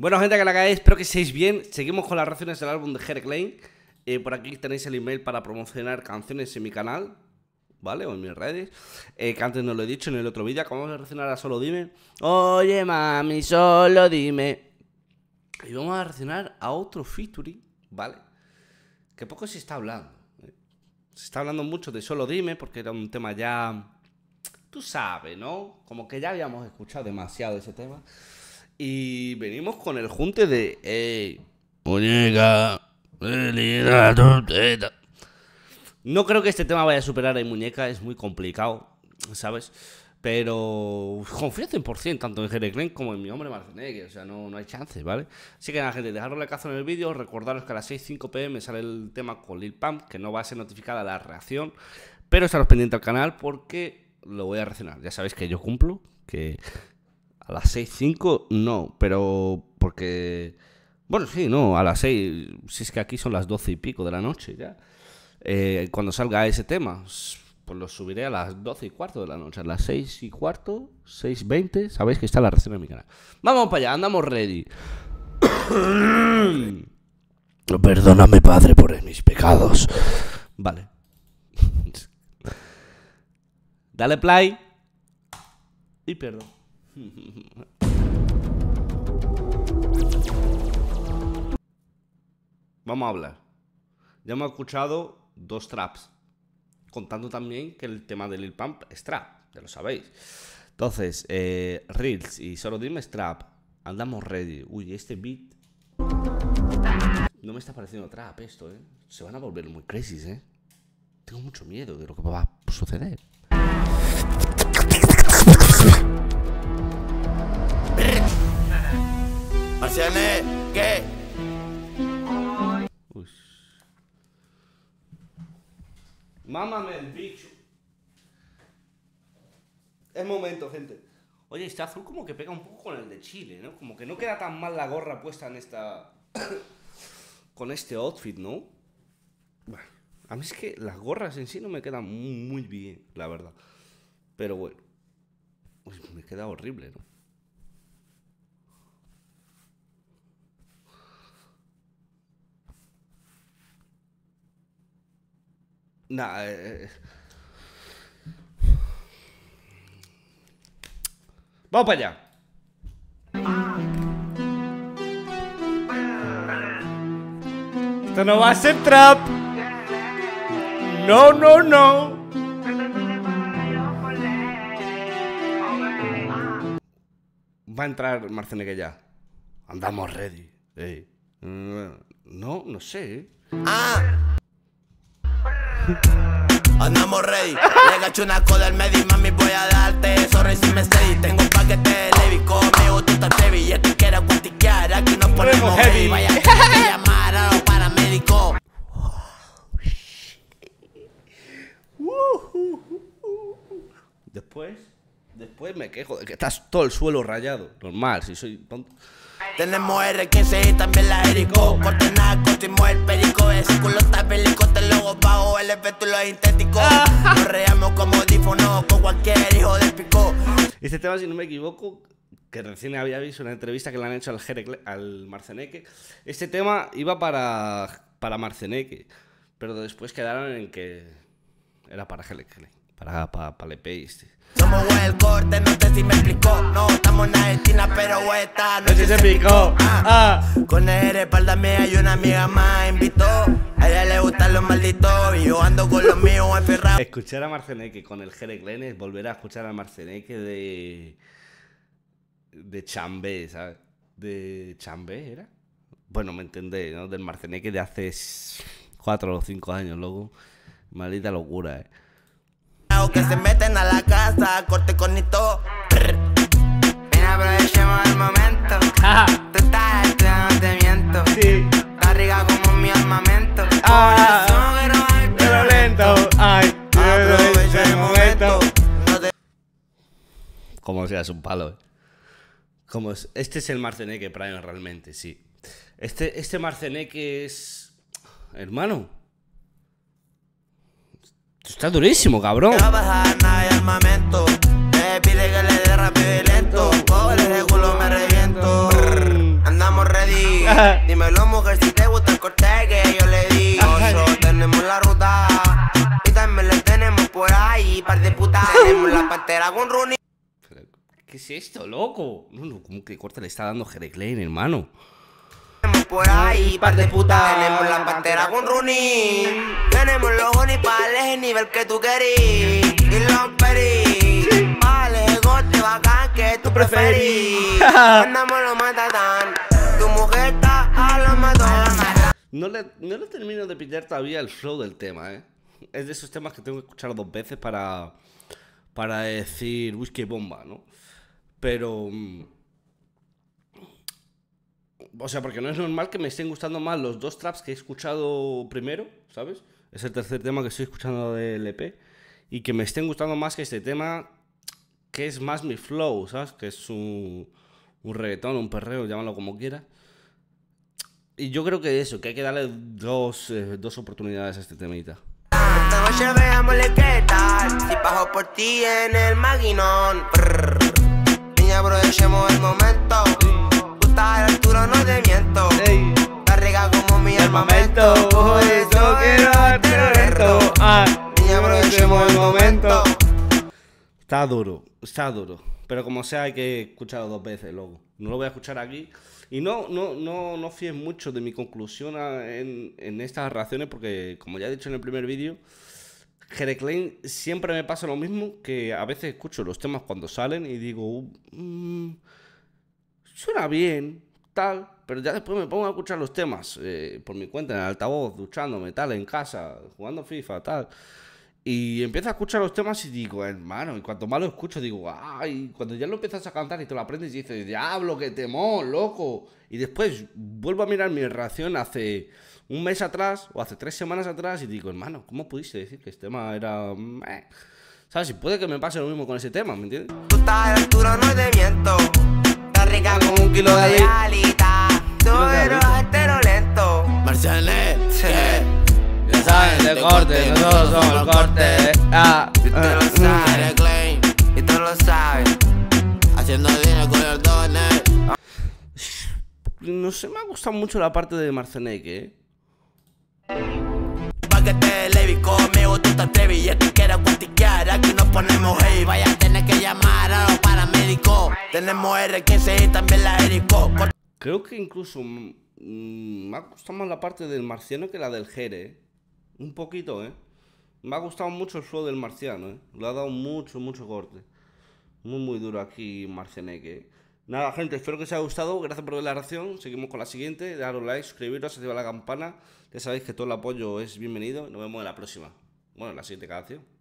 Bueno, gente, que la cae, espero que estéis bien. Seguimos con las reacciones del álbum de Herc Lane. Eh, por aquí tenéis el email para promocionar canciones en mi canal, ¿vale? O en mis redes. Eh, que antes no lo he dicho en el otro vídeo. Vamos a reaccionar a Solo Dime. Oye, mami, solo dime. Y vamos a reaccionar a otro featuring, ¿vale? Que poco se está hablando. ¿eh? Se está hablando mucho de Solo Dime porque era un tema ya... Tú sabes, ¿no? Como que ya habíamos escuchado demasiado ese tema. Y venimos con el junte de... Ey, muñeca. No creo que este tema vaya a superar a Muñeca, es muy complicado, ¿sabes? Pero confío 100% tanto en Jerez como en mi hombre Marcenegue, o sea, no, no hay chances, ¿vale? Así que nada, gente, dejadle cazo en el vídeo, recordaros que a las 6.05 pm sale el tema con Lil Pump, que no va a ser notificada la reacción, pero estaros pendiente al canal porque lo voy a reaccionar. Ya sabéis que yo cumplo, que a las 6.05 no, pero porque... Bueno, sí, no, a las 6, si es que aquí son las 12 y pico de la noche ya. Eh, cuando salga ese tema, pues lo subiré a las 12 y cuarto de la noche, a las 6 y cuarto, 6.20, sabéis que está la reacción en mi canal. Vamos para allá, andamos ready. Perdóname, Padre, por mis pecados. Vale. Dale play. Y perdón. Vamos a hablar. Ya hemos escuchado dos traps. Contando también que el tema de Lil Pump es trap, ya lo sabéis. Entonces, eh, Reels y solo dime trap. Andamos ready. Uy, este beat. No me está pareciendo trap esto, ¿eh? Se van a volver muy crazy, ¿eh? Tengo mucho miedo de lo que va a suceder. Marcianes, ¿qué? Uy. Mámame el bicho. Es momento, gente. Oye, este azul como que pega un poco con el de Chile, ¿no? Como que no queda tan mal la gorra puesta en esta... con este outfit, ¿no? Bueno, a mí es que las gorras en sí no me quedan muy, muy bien, la verdad. Pero bueno. Me queda horrible, ¿no? Nah, eh, Vamos para allá. Esto no va a ser trap. No, no, no. Va a entrar Marceneque ya. Andamos ready. Ey. Mm, No, no sé. ¿eh? Ah. Andamos ready. Le gacho una coda al medio, mami, voy a darte. Sorry si me. Tengo un paquete de Levi conmigo, tú estás heavy. Y este quiere guantiquear, aquí nos ponemos heavy. heavy. Vaya que llamar a los paramédicos. Después, después me quejo de que estás todo el suelo rayado. Normal, si soy tonto. Tenemos R15 y también la Erico. Corte nada, el perico. Ese culo está bélico, te lo bajo el efecto y lo sintético. Nos reamos como audífono con cualquier hijo del pico. Este tema, si no me equivoco, que recién había visto una entrevista que le han hecho al, Jerecle- al Marceneque. Este tema iba para, para Marceneque, pero después quedaron en que era para Jerecle, para, para, para Lepe este. Somos el corte, no sé si me explicó. No estamos en Argentina, pero güey está. No sé si se picó. Ah. Con el espalda mía y una amiga más invitó. A yo ando con los míos enferrados. Escuchar a Marceneque con el Jereclen es volver a escuchar a Marceneque de. de Chambé, ¿sabes? De Chambé, ¿era? Bueno, me entendéis, ¿no? Del Marceneque de hace 4 o 5 años, loco. Maldita locura, ¿eh? Que se meten a la casa, corte con hito. Mira, aprovechemos el momento. Tú estás estudiando, no te miento. Sí. Barriga como mi armamento. Ah, Como sea, es un palo. ¿eh? Como es- este es el Marceneque Prime realmente, sí. Este, este Marceneque es. Hermano. Está durísimo, cabrón. armamento. Me pide que le dé rápido y lento. Pobre culo me reviento. Andamos Dímelo, mujer, si te gusta el corte que yo le digo. So, tenemos la ruta y también le tenemos por ahí. Par de putas, tenemos la pantera con Rooney. ¿Qué es esto, loco? No, no, ¿cómo que corte le está dando Jere Klein, hermano? Por ahí, par de putas. Tenemos la pantera con Rooney. Tenemos los honey para el nivel que tú querís. Y los peris. Vale, gote bacán que tú preferís. Andamos los matatán. Tu mujer está a los matón. No le, no le termino de pillar todavía el flow del tema, ¿eh? Es de esos temas que tengo que escuchar dos veces para, para decir whisky bomba, ¿no? Pero... mm, O sea, porque no es normal que me estén gustando más los dos traps que he escuchado primero, ¿sabes? Es el tercer tema que estoy escuchando del EP. Y que me estén gustando más que este tema, que es más mi flow, ¿sabes? Que es un, un reggaetón, un perreo, llámalo como quieras. Y yo creo que eso, que hay que darle dos, eh, dos oportunidades a este temita. Esta noche veámosle qué. Si bajo por ti en el maquinón. Brr. Aprovechemos el momento. Tú estás a la altura, no te miento. Estás rica como mi armamento. Por eso quiero darte el reto. Niña, aprovechemos el momento. Está duro, está duro. Pero como sea, hay que escucharlo dos veces, luego. No lo voy a escuchar aquí. Y no, no, no, no fíes mucho de mi conclusión a- en, en estas reacciones, porque como ya he dicho en el primer vídeo, Jere Klein siempre me pasa lo mismo, que a veces escucho los temas cuando salen y digo, "Mm, suena bien, tal, pero ya después me pongo a escuchar los temas eh, por mi cuenta, en el altavoz, duchándome, tal, en casa, jugando FIFA, tal. Y empiezo a escuchar los temas y digo, hermano, y cuanto más lo escucho, digo, ay, cuando ya lo empiezas a cantar y te lo aprendes y dices, diablo, que temón, loco. Y después vuelvo a mirar mi reacción hace un mes atrás o hace tres semanas atrás y digo, hermano, ¿cómo pudiste decir que este tema era... meh?". ¿Sabes? Y puede que me pase lo mismo con ese tema, ¿me entiendes? Tú estás a la altura, no te miento. Estás rica como un kilo de alita. Tú eres altero lento. Ya saben, de corte, nosotros somos el corte. Ah, Y tú lo sabes, Klein. Y tú lo sabes. haciendo dinero con los dones. No sé, me ha gustado mucho la parte de Marceneque, ¿eh? Pa' que te levi conmigo, tú te atreves y el que quiera cuantiquear. Aquí nos ponemos hey. Vaya a tener que llamar a los paramédicos. Tenemos R15 y también la Erico. Creo que incluso mm, mm, me ha gustado más la parte del marciano que la del Jere. ¿eh? Un poquito, ¿eh? Me ha gustado mucho el flow del marciano, ¿eh? Le ha dado mucho, mucho corte. Muy, muy duro aquí Marcianeque. Nada, gente, espero que os haya gustado. Gracias por ver la reacción. Seguimos con la siguiente. Daros like, suscribiros, activar la campana. Ya sabéis que todo el apoyo es bienvenido. Nos vemos en la próxima. Bueno, en la siguiente canción.